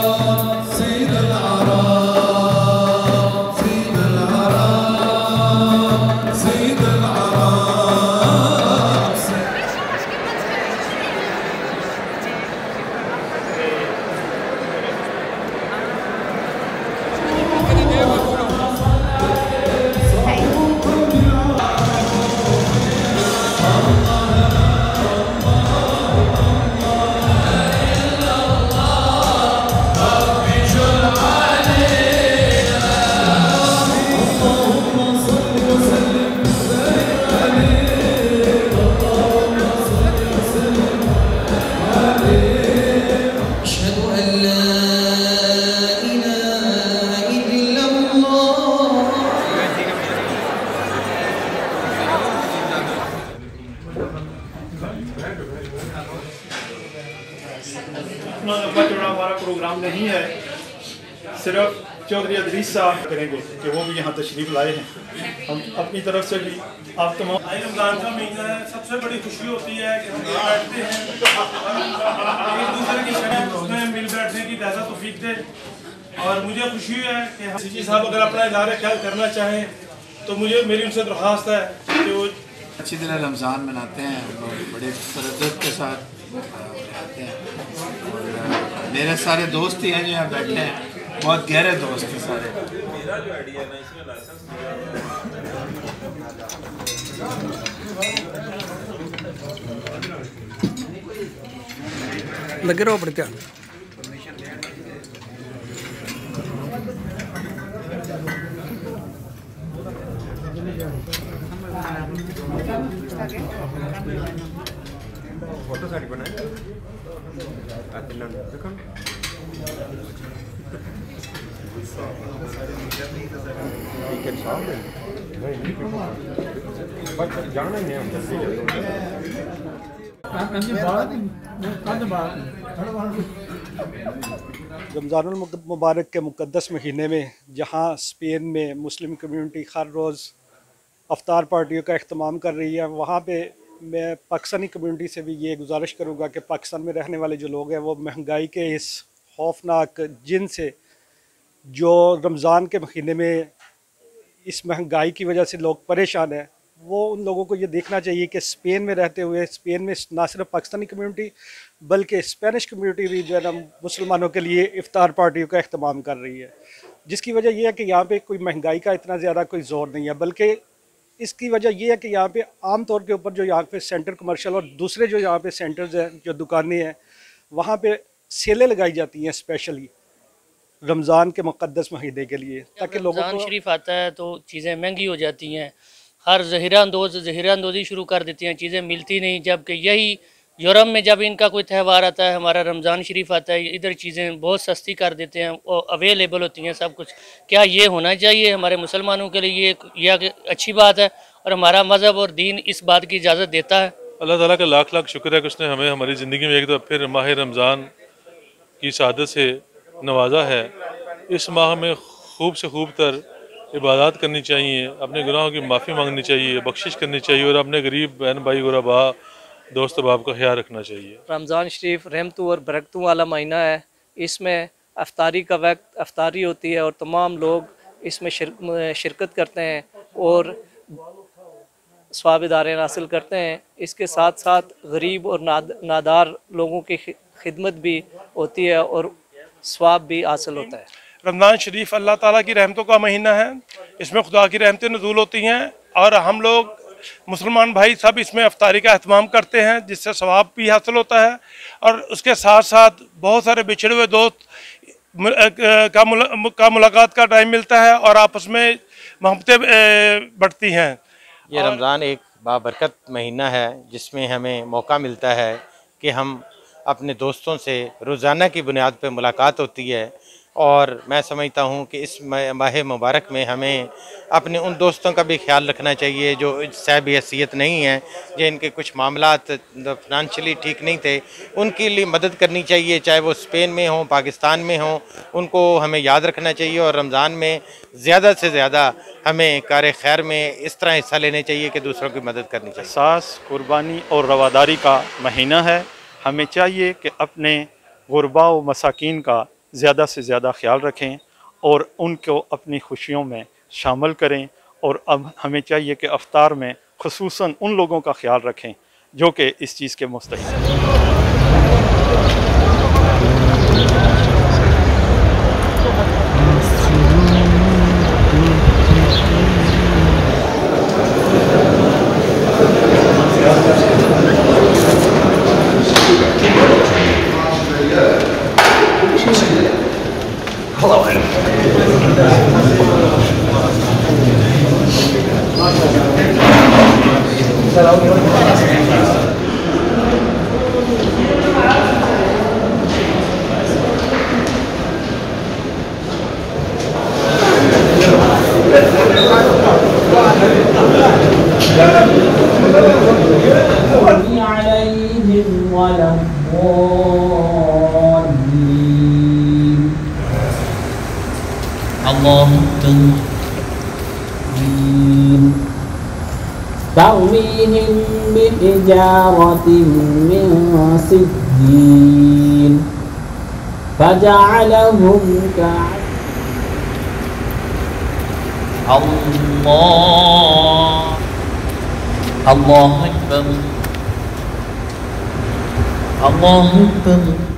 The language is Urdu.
أشهد پروگرام نہیں ہے صرف چودھری ادریس صاحب کریں گے کہ وہ بھی یہاں تشریف لائے ہیں۔ ہم اپنی طرف سے بھی آپ تمام رمضان کا مہینہ ہے سب سے بڑی خوشی ہوتی ہے کہ ہم بیٹھتے ہیں۔ ایک دوسرے کی شریف میں مل بیٹھنے کی لہذا توفیق دے۔ اور مجھے خوشی ہے کہ سی جی صاحب اگر اپنا اظہار خیال کرنا چاہیں تو مجھے میری ان سے درخواست ہے کہ وہ اچھی طرح رمضان مناتے ہیں اور بڑے تردد کے ساتھ مناتے ہیں۔ میرے سارے دوست ہی ہیں جو یہاں بیٹھے ہیں بہت گہرے دوست ہیں سارے لگے رہو اپنے دھیان Thank you. فوٹو ساری بنائیں دیکھو جانا ہی رمضان المبارک کے مقدس مہینے میں جہاں اسپین میں مسلم کمیونٹی ہر روز افطار پارٹیوں کا اہتمام کر رہی ہے وہاں پہ میں پاکستانی کمیونٹی سے بھی یہ گزارش کروں گا کہ پاکستان میں رہنے والے جو لوگ ہیں وہ مہنگائی کے اس خوفناک جن سے جو رمضان کے مہینے میں اس مہنگائی کی وجہ سے لوگ پریشان ہیں، وہ ان لوگوں کو یہ دیکھنا چاہیے کہ اسپین میں رہتے ہوئے، اسپین میں نہ صرف پاکستانی کمیونٹی بلکہ اسپینش کمیونٹی بھی جو ہے نا مسلمانوں کے لیے افطار پارٹیوں کا اہتمام کر رہی ہے۔ جس کی وجہ یہ ہے کہ یہاں پہ کوئی مہنگائی کا اتنا زیادہ کوئی زور نہیں ہے، بلکہ اس کی وجہ یہ ہے کہ یہاں پہ عام طور کے اوپر جو یہاں پہ سینٹر کمرشل اور دوسرے جو یہاں پہ سینٹرز ہیں جو دکانیں ہیں وہاں پہ سیلیں لگائی جاتی ہیں اسپیشلی رمضان کے مقدس مہینے کے لیے تاکہ لوگوں رمضان کو شریف آتا ہے تو چیزیں مہنگی ہو جاتی ہیں۔ ہر ظہیرہ اندوز ظہیرہ اندوزی شروع کر دیتی ہیں چیزیں ملتی نہیں جبکہ یہی یورپ میں جب ان کا کوئی تہوار آتا ہے، ہمارا رمضان شریف آتا ہے، ادھر چیزیں بہت سستی کر دیتے ہیں اور اویلیبل ہوتی ہیں سب کچھ۔ کیا یہ ہونا چاہیے ہمارے مسلمانوں کے لیے؟ یہ یہ اچھی بات ہے؟ اور ہمارا مذہب اور دین اس بات کی اجازت دیتا ہے؟ اللہ تعالیٰ کا لاکھ لاکھ شکر ہے کہ اس نے ہمیں ہماری زندگی میں ایک دفعہ پھر ماہ رمضان کی سعادت سے نوازا ہے۔ اس ماہ میں خوب سے خوب تر عبادات کرنی چاہیے، اپنے گناہوں کی معافی مانگنی چاہیے، بخشش کرنی چاہیے اور اپنے غریب بہن بھائی غربا دوست باپ کا خیال رکھنا چاہیے۔ رمضان شریف رحمتوں اور برکتوں والا مہینہ ہے۔ اس میں افطاری کا وقت افطاری ہوتی ہے اور تمام لوگ اس میں شرک شرکت کرتے ہیں اور ثواب ادارے حاصل کرتے ہیں۔ اس کے ساتھ ساتھ غریب اور ناد نادار لوگوں کی خدمت بھی ہوتی ہے اور ثواب بھی حاصل ہوتا ہے۔ رمضان شریف اللہ تعالیٰ کی رحمتوں کا مہینہ ہے۔ اس میں خدا کی رحمتیں نزول ہوتی ہیں اور ہم لوگ مسلمان بھائی سب اس میں افطاری کا اہتمام کرتے ہیں جس سے ثواب بھی حاصل ہوتا ہے۔ اور اس کے ساتھ ساتھ بہت سارے بچھڑے ہوئے دوست کا ملا- کا ملاقات کا ٹائم ملتا ہے اور آپس میں محبتیں بڑھتی ہیں۔ یہ رمضان ایک بابرکت مہینہ ہے جس میں ہمیں موقع ملتا ہے کہ ہم اپنے دوستوں سے روزانہ کی بنیاد پہ ملاقات ہوتی ہے۔ اور میں سمجھتا ہوں کہ اس ماہ مبارک میں ہمیں اپنے ان دوستوں کا بھی خیال رکھنا چاہیے جو صاحب حیثیت نہیں ہیں، جن کے کچھ معاملات فنانشلی ٹھیک نہیں تھے۔ ان کے لیے مدد کرنی چاہیے، چاہے وہ اسپین میں ہوں، پاکستان میں ہوں، ان کو ہمیں یاد رکھنا چاہیے اور رمضان میں زیادہ سے زیادہ ہمیں کار خیر میں اس طرح حصہ لینے چاہیے کہ دوسروں کی مدد کرنی چاہیے۔ احساس، قربانی اور رواداری کا مہینہ ہے۔ ہمیں چاہیے کہ اپنے غربا و مساکین کا زیادہ سے زیادہ خیال رکھیں اور ان کو اپنی خوشیوں میں شامل کریں اور اب ہمیں چاہیے کہ افطار میں خصوصاً ان لوگوں کا خیال رکھیں جو کہ اس چیز کے مستحق ہیں۔ عليهم ولا الضالين اللهم آمين ترميهم بحجارة من سجين فجعلهم كعب الله الله أكبر. الله أكبر.